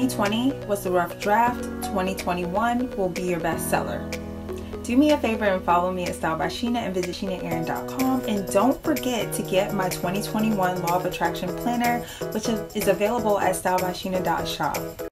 2020 was a rough draft, 2021 will be your bestseller. Do me a favor and follow me at Style by Sheena and visit SheenaAaron.com. And don't forget to get my 2021 Law of Attraction Planner, which is available at StyleBySheena.shop.